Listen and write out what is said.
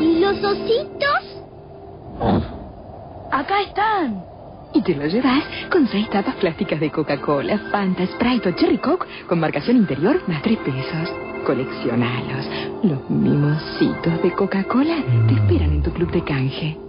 ¿Y los ositos? Acá están. Y te lo llevas con seis tapas plásticas de Coca-Cola, Fanta, Sprite o Cherry Coke con marcación interior más tres pesos. Coleccionalos. Los mimositos de Coca-Cola te esperan en tu club de canje.